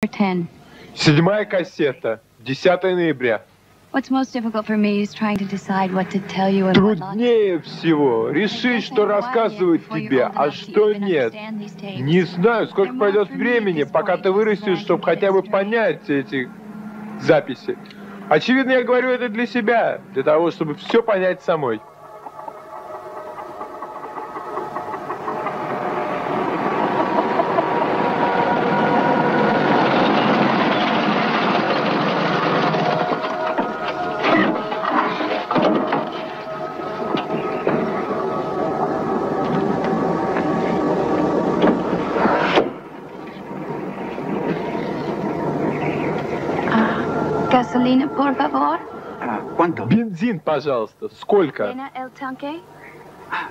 10. Седьмая кассета. 10 ноября. Труднее всего решить, что рассказывать тебе, а что нет. Не знаю, сколько пройдет времени, пока ты вырастешь, чтобы хотя бы понять эти записи. Очевидно, я говорю это для себя, для того, чтобы все понять самой. Gasolina, por favor. Ah, ¿Cuánto? Бензин, пожалуйста. Сколько? El tanque. Ah,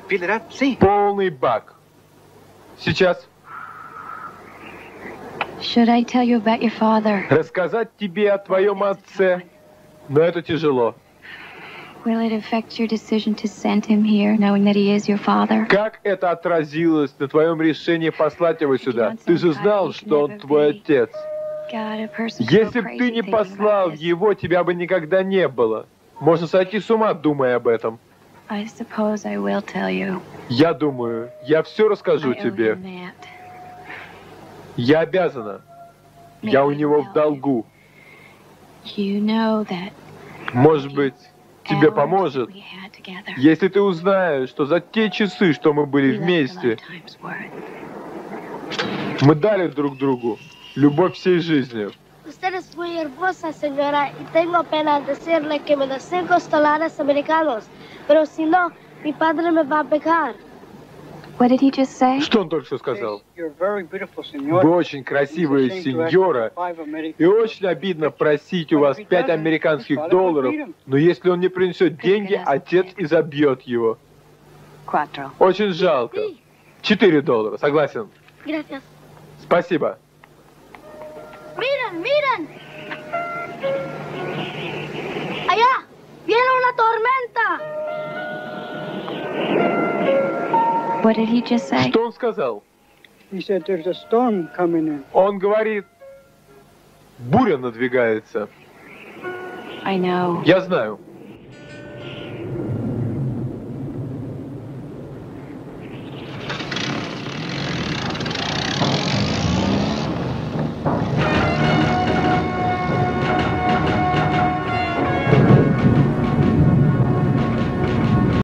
sí. Полный бак. Сейчас. Should I tell you about your father? Рассказать тебе о твоем отце. Но это тяжело. Will it affect your decision to send him here, knowing that he is your father? Как это отразилось на твоем решении послать его сюда? Ты же знал, что он твой отец. Если бы ты не послал его, тебя бы никогда не было. Можно сойти с ума, думая об этом. Я думаю, я все расскажу тебе. Я обязана. Я у него в долгу. Может быть, тебе поможет, если ты узнаешь, что за те часы, что мы были вместе, мы дали друг другу любовь всей жизнью. Usted es muy hermosa, señora, y tengo pena decirle que me da cinco dólares americanos. Pero si no, mi padre me va a pegar. What did he just say? Что он только что сказал? Вы очень красивая сеньора, и очень обидно просить у вас 5 американских долларов, но если он не принесет деньги, отец изобьет его. Очень жалко. 4 доллара, согласен. Спасибо. ¡Miren, miren! ¡Allá! ¡Viene una tormenta! What did he just say? Что он сказал? He said there's a storm coming in. Он говорит, буря надвигается. I know. Я знаю.